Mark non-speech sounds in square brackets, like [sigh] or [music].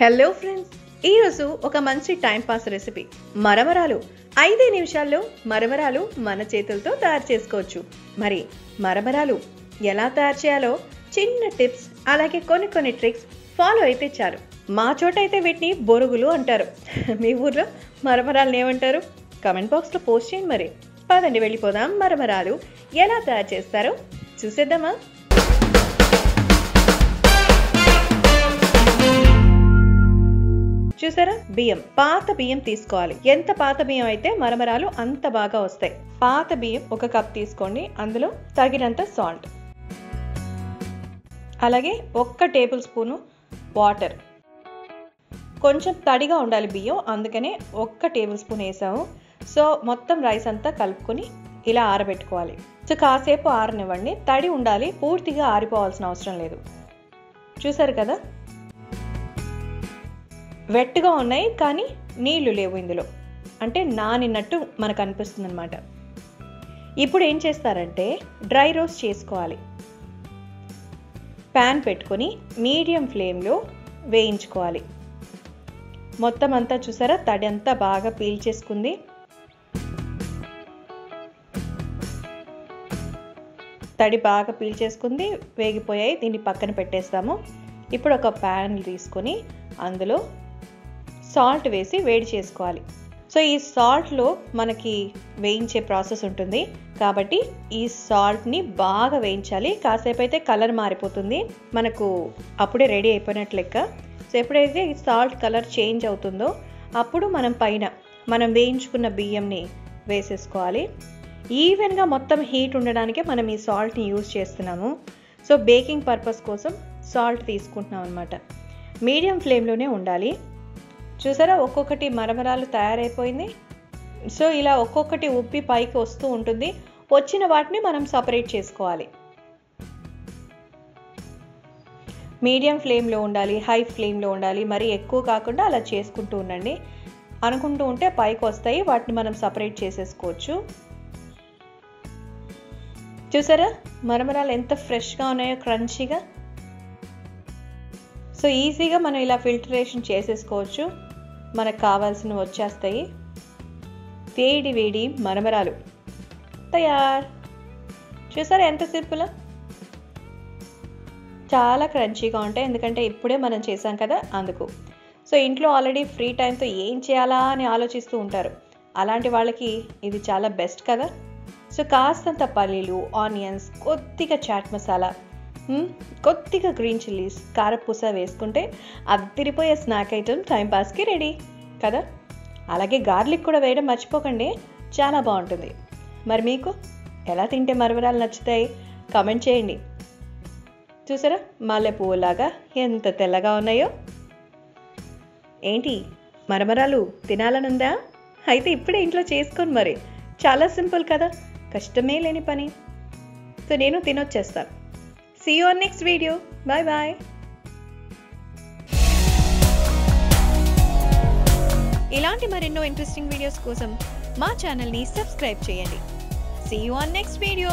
Hello friends ఈరోజు ఒక మంచి టైం పాస్ రెసిపీ మరమరాలు. ఐదే నిమిషాల్లో మరమరాలు మన చేతులతో తయారు చేసుకోవచ్చు. మరి మరమరాలు ఎలా తయారు చేయాలో చిన్న టిప్స్ అలాగే కొన్ని కొన్ని ట్రిక్స్ ఫాలో అయితే చాలు. మా చోట అయితే వీటిని బొరుగులు అంటారు. [laughs] మీ ఊర్లో మరమరాలను ఏమంటారు? కమెంట్ బాక్స్లో పోస్ట్ చేయండి మరి. పదండి వెళ్ళిపోదాం. మరమరాలు ఎలా తయారు చేస్తారో చూసేద్దామా? చూసారా? బియ్యం. పాత బియ్యం తీసుకోవాలి. ఎంత పాత బియ్యం అయితే మరమరాలు అంత బాగా వస్తాయి. పాత బియ్యం ఒక కప్ తీసుకోండి. అందులో తగినంత సాల్ట్. అలాగే ఒక్క టేబుల్ స్పూను వాటర్. కొంచెం తడిగా ఉండాలి బియ్యం. అందుకనే ఒక్క టేబుల్ స్పూన్ వేసాము. సో మొత్తం రైస్ అంతా కలుపుకొని ఇలా ఆరబెట్టుకోవాలి. సో కాసేపు ఆరనివ్వండి. తడి ఉండాలి. పూర్తిగా ఆరిపోవాల్సిన అవసరం లేదు. చూసారు కదా? వెట్టుగా ఉన్నాయి కానీ నీళ్ళు లేవు ఇందులో. అంటే నానినట్టు మనకు అనిపిస్తుంది అనమాట ఇప్పుడు ఏం చేస్తారంటే డ్రై రోస్ట్ చేసుకోవాలి. ప్యాన్ పెట్టుకొని మీడియం ఫ్లేమ్లో వేయించుకోవాలి. మొత్తం అంతా చూసారా? తడి అంతా బాగా పీల్చేసుకుంది తడి బాగా పీల్చేసుకుంది వేగిపోయాయి. దీన్ని పక్కన పెట్టేస్తాము. ఇప్పుడు ఒక ప్యాన్ తీసుకొని అందులో సాల్ట్ వేసి వేడి చేసుకోవాలి. సో ఈ సాల్ట్లో మనకి వేయించే ప్రాసెస్ ఉంటుంది. కాబట్టి ఈ సాల్ట్ని బాగా వేయించాలి. కాసేపు అయితే కలర్ మారిపోతుంది. మనకు అప్పుడే రెడీ అయిపోయినట్టు లెక్క. సో ఎప్పుడైతే ఈ సాల్ట్ కలర్ చేంజ్ అవుతుందో అప్పుడు మనం పైన మనం వేయించుకున్న బియ్యంని వేసేసుకోవాలి. ఈవెన్గా మొత్తం హీట్ ఉండడానికే మనం ఈ సాల్ట్ని యూజ్ చేస్తున్నాము. సో బేకింగ్ పర్పస్ కోసం సాల్ట్ తీసుకుంటున్నాం అనమాట మీడియం ఫ్లేమ్లోనే ఉండాలి. చూసారా? ఒక్కొక్కటి మరమరాలు తయారైపోయింది. సో ఇలా ఒక్కొక్కటి ఉప్పి పైకి వస్తూ ఉంటుంది. వచ్చిన వాటిని మనం సపరేట్ చేసుకోవాలి. మీడియం ఫ్లేమ్లో ఉండాలి హై ఫ్లేమ్లో ఉండాలి మరి ఎక్కువ కాకుండా అలా చేసుకుంటూ ఉండండి. అనుకుంటూ ఉంటే పైకి వస్తాయి వాటిని మనం సపరేట్ చేసేసుకోవచ్చు. చూసారా? మరమరాలు ఎంత ఫ్రెష్గా ఉన్నాయో క్రంచీగా. సో ఈజీగా మనం ఇలా ఫిల్టరేషన్ చేసేసుకోవచ్చు. మనకు కావాల్సినవి వచ్చేస్తాయి. వేడి వేడి మరమరాలు. తయార్. చూసారా ఎంత సింపుల్? చాలా క్రంచీగా ఉంటాయి. ఎందుకంటే ఇప్పుడే మనం చేసాం కదా అందుకు. సో ఇంట్లో ఆల్రెడీ ఫ్రీ టైంతో ఏం చేయాలా అని ఆలోచిస్తూ ఉంటారు. అలాంటి వాళ్ళకి ఇది చాలా బెస్ట్ కదా. సో కాస్తంత పల్లీలు ఆనియన్స్ కొద్దిగా చాట్ మసాలా కొద్దిగా గ్రీన్ చిల్లీస్ కారపూస వేసుకుంటే అద్దరిపోయే స్నాక్ ఐటెం టైంపాస్కి రెడీ కదా? అలాగే గార్లిక్ కూడా వేయడం మర్చిపోకండి చాలా బాగుంటుంది. మరి మీకు ఎలా తింటే మరమరాలు నచ్చుతాయి? కమెంట్ చేయండి. చూసారా? మల్లె పువ్వులాగా ఎంత తెల్లగా ఉన్నాయో. ఏంటి? మరమరాలు తినాలనుందా? అయితే ఇప్పుడే ఇంట్లో చేసుకోను మరి. చాలా సింపుల్ కదా? కష్టమే లేని పని. సో నేను తినొచ్చేస్తాను see you on next video bye bye ఇలాంటి మరెన్నో ఇంట్రెస్టింగ్ వీడియోస్ కోసం మా ఛానల్ని సబ్స్క్రైబ్ చేయండి. See you on next video